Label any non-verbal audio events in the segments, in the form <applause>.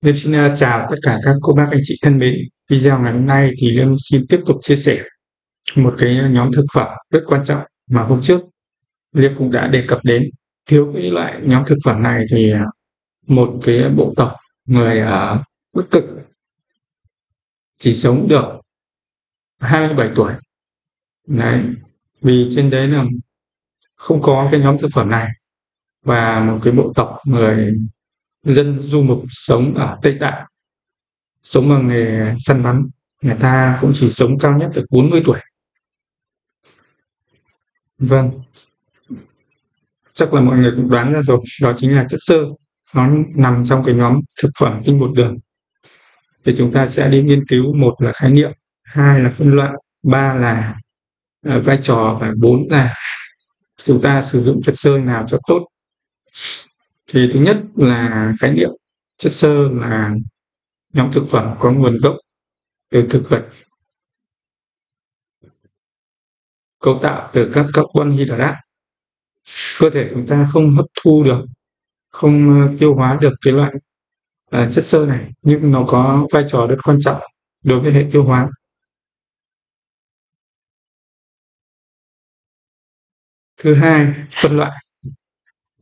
Liêm xin à, chào tất cả các cô bác anh chị thân mến. Video ngày hôm nay thì Liêm xin tiếp tục chia sẻ một cái nhóm thực phẩm rất quan trọng mà hôm trước Liêm cũng đã đề cập đến. Thiếu cái loại nhóm thực phẩm này thì à, một cái bộ tộc người à, ở Bắc Cực chỉ sống được 27 tuổi. Đấy, vì trên đấy là không có cái nhóm thực phẩm này và một cái bộ tộc người dân du mục sống ở Tây Tạng sống bằng nghề săn bắn. Người ta cũng chỉ sống cao nhất được 40 tuổi. Vâng. Chắc là mọi người cũng đoán ra rồi. Đó chính là chất xơ. Nó nằm trong cái nhóm thực phẩm tinh bột đường. Thì chúng ta sẽ đi nghiên cứu một là khái niệm, hai là phân loại, ba là ờ, vai trò và bốn là chúng ta sử dụng chất xơ nào cho tốt thì thứ nhất là khái niệm chất xơ là nhóm thực phẩm có nguồn gốc từ thực vật cấu tạo từ các carbon hydrate. Cơ thể chúng ta không hấp thu được không ờ, tiêu hóa được cái loại uh, chất xơ này nhưng nó có vai trò rất quan trọng đối với hệ tiêu hóa. Thứ hai phân loại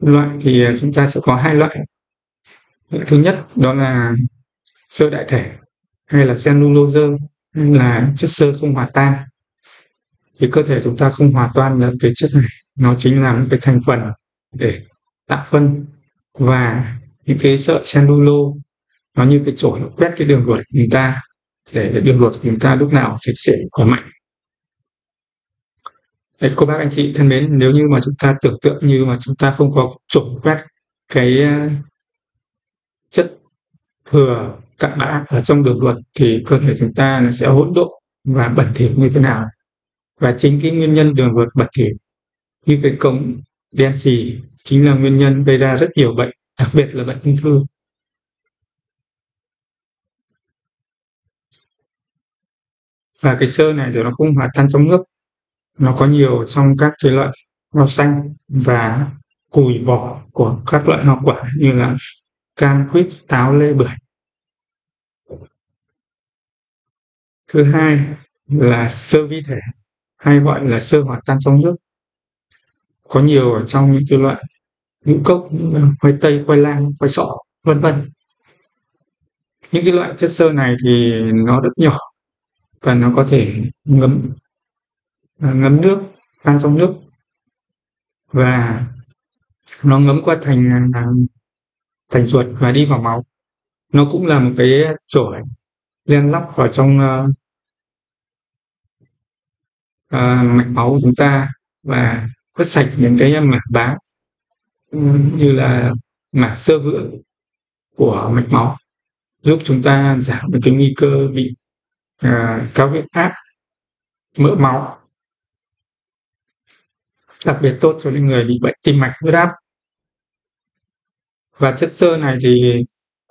loại thì à, chúng ta sẽ có hai loại. Thứ nhất đó là sơ đại thể hay là cellulose, hay là chất sơ không hòa tan. Thì cơ thể chúng ta không hòa tan được cái chất này, nó chính là một cái thành phần để tạo phân. Và những cái sợi cellulose, nó như cái chổi quét cái đường ruột của chúng ta, để đường ruột của chúng ta lúc nào sạch sẽ, khỏe mạnh. Đấy, cô bác anh chị thân mến, nếu như mà chúng ta tưởng tượng như mà chúng ta không có trộm quét cái ờ, chất thừa cặn bã ở trong đường ruột thì cơ thể chúng ta nó sẽ hỗn độn và bẩn thỉu như thế nào. Và chính cái nguyên nhân đường ruột bẩn thỉu như cái cống đen xì chính là nguyên nhân gây ra rất nhiều bệnh đặc biệt là bệnh ung thư. Và cái sơ này thì nó không hòa tan trong nước nó có nhiều trong các cái loại rau xanh và cùi vỏ của các loại hoa quả như là cam quýt, táo, lê, bưởi. Thứ hai là sơ vi thể, hay gọi là sơ hòa tan trong nước. Có nhiều ở trong những cái loại ngũ cốc khoai tây, khoai lang, khoai sọ, vân vân. Những cái loại chất sơ này thì nó rất nhỏ và nó có thể ngấm ngấm nước tan trong nước. Và nó ngấm qua thành à, thành ruột và đi vào máu. Nó cũng là một cái chổi len lóc vào trong uh, uh, mạch máu của chúng ta và quét sạch những cái mảng bám như là mảng sơ vữa của mạch máu giúp chúng ta giảm được cái nguy cơ bị uh, cao huyết áp mỡ máu đặc biệt tốt cho những người bị bệnh tim mạch huyết áp. Và chất xơ này thì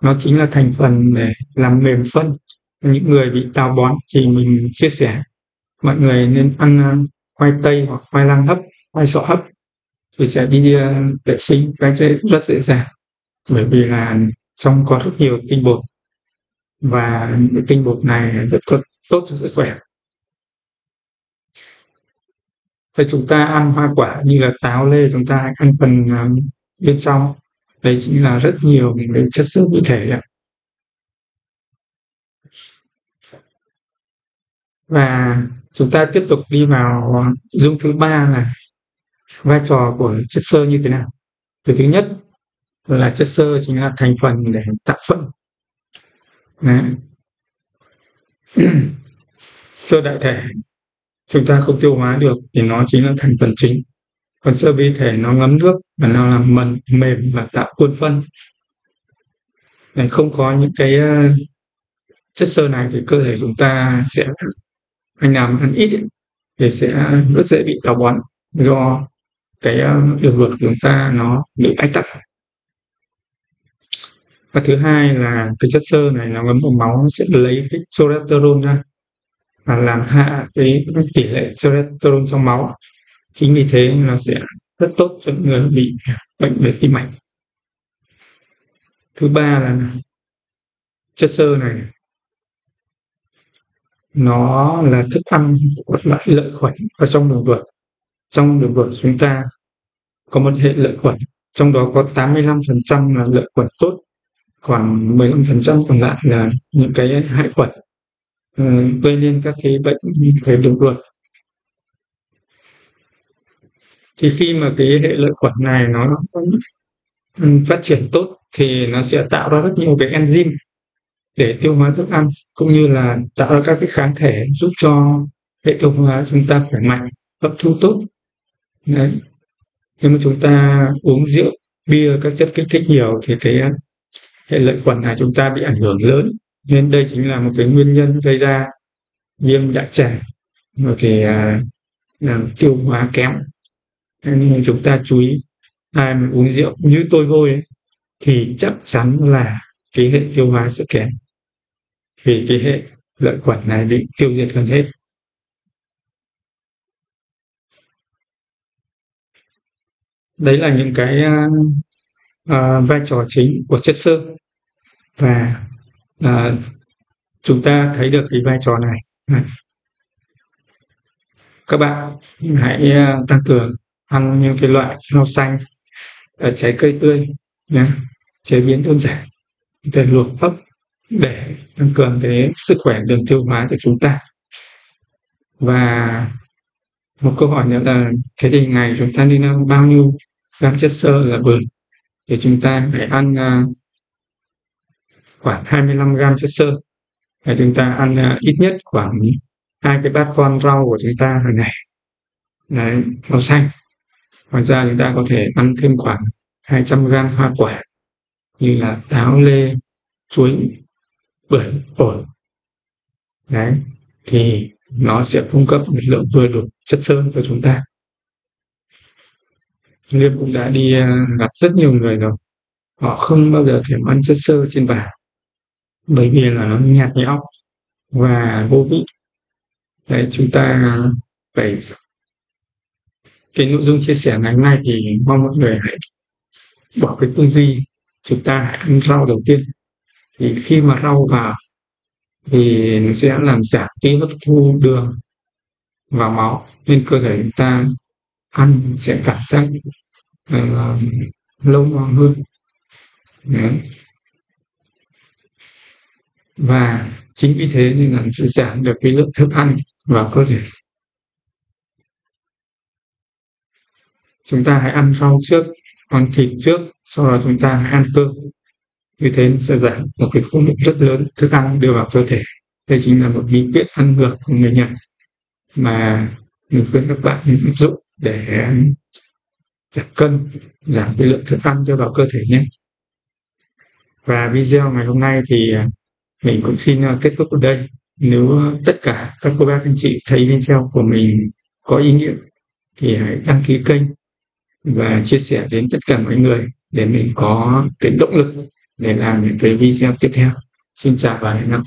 nó chính là thành phần để làm mềm phân. Những người bị táo bón thì mình chia sẻ. Mọi người nên ăn khoai tây hoặc khoai lang hấp, khoai sọ hấp thì sẽ đi ờ, vệ sinh, cái rất dễ dàng. Bởi vì là trong có rất nhiều tinh bột. Và những tinh bột này rất tốt cho sức khỏe. Thế chúng ta ăn hoa quả như là táo lê, chúng ta ăn phần à, bên trong. Đấy chính là rất nhiều những cái chất xơ cụ thể ạ. Và chúng ta tiếp tục đi vào dung thứ ba là vai trò của chất xơ như thế nào? Thì thứ nhất là chất xơ chính là thành phần để tạo phân Đấy. <clears throat> sơ đại thể chúng ta không tiêu hóa được thì nó chính là thành phần chính. Còn sơ vi thể nó ngấm nước và nó làm mần mềm và tạo khuôn phân. Này không có những cái ờ, chất xơ này thì cơ thể chúng ta sẽ anh làm ăn ít ấy, thì sẽ rất dễ bị táo bón do cái ờ, đường ruột của chúng ta nó bị ách tắc. Và thứ hai là cái chất xơ này nó ngấm vào máu sẽ lấy cái cholesterol ra và làm hạ cái tỷ lệ cholesterol trong máu. Chính vì thế nó sẽ rất tốt cho người bị bệnh về tim mạch. Thứ ba là chất xơ này. Nó là thức ăn của loại lợi khuẩn ở trong đường ruột. Trong đường ruột chúng ta có một hệ lợi khuẩn, trong đó có 85% là lợi khuẩn tốt, khoảng 15% còn lại là những cái hại khuẩn. Ừ, gây nên các cái bệnh về đường ruột thì khi mà cái hệ lợi khuẩn này nó phát triển tốt thì nó sẽ tạo ra rất nhiều cái enzyme để tiêu hóa thức ăn, cũng như là tạo ra các cái kháng thể giúp cho hệ tiêu hóa chúng ta khỏe mạnh, hấp thu tốt. Đấy. nếu mà chúng ta uống rượu, bia các chất kích thích nhiều thì cái hệ lợi khuẩn này chúng ta bị ảnh hưởng lớn nên đây chính là một cái nguyên nhân gây ra viêm đại tràng và thì à, làm tiêu hóa kém. Nên chúng ta chú ý ai mà uống rượu như tôi vôi ấy, thì chắc chắn là cái hệ tiêu hóa sẽ kém. Vì cái hệ lợi khuẩn này bị tiêu diệt gần hết. Đấy là những cái uh, uh, vai trò chính của chất xơ. Và à, chúng ta thấy được cái vai trò này. Các bạn hãy à, tăng cường ăn những cái loại rau xanh à, trái cây tươi nhé chế biến đơn giản để luộc hấp để tăng cường cái sức khỏe đường tiêu hóa của chúng ta. Và một câu hỏi nữa là thế thì ngày chúng ta nên ăn bao nhiêu gam chất xơ là vừa thì chúng ta phải ăn uh, khoảng 25 gram chất xơ. Và chúng ta ăn à, ít nhất khoảng hai cái bát con rau của chúng ta hàng ngày. Đấy, rau xanh. Ngoài ra chúng ta có thể ăn thêm khoảng 200 gram hoa quả như là táo lê chuối bưởi ổi đấy thì nó sẽ cung cấp một lượng vừa đủ chất xơ cho chúng ta. Liêm cũng đã đi à, gặp rất nhiều người rồi. Họ không bao giờ thèm ăn chất xơ trên bàn bởi vì là nó nhạt nhẽo và vô vị đấy chúng ta phải cái nội dung chia sẻ ngày hôm nay thì mong mọi người hãy bỏ cái tư duy chúng ta hãy ăn rau đầu tiên. Thì khi mà rau vào thì nó sẽ làm giảm cái hấp thu đường vào máu. Nên cơ thể chúng ta ăn sẽ cảm giác uh, lâu ngon hơn. Đấy và chính vì thế nên là sẽ giảm được cái lượng thức ăn vào cơ thể. Chúng ta hãy ăn rau trước, ăn thịt trước, sau đó chúng ta hãy ăn cơm. Như thế sẽ giảm một cái khối lượng rất lớn thức ăn đưa vào cơ thể. Đây chính là một bí quyết ăn ngược của người nhật mà mình khuyên các bạn nên áp dụng để giảm cân, giảm cái lượng thức ăn cho vào cơ thể nhé. Và video ngày hôm nay thì mình cũng xin à, kết thúc ở đây. Nếu tất cả các cô bác anh chị thấy video của mình có ý nghĩa thì hãy đăng ký kênh và chia sẻ đến tất cả mọi người để mình có cái động lực để làm những cái video tiếp theo. Xin chào và hẹn gặp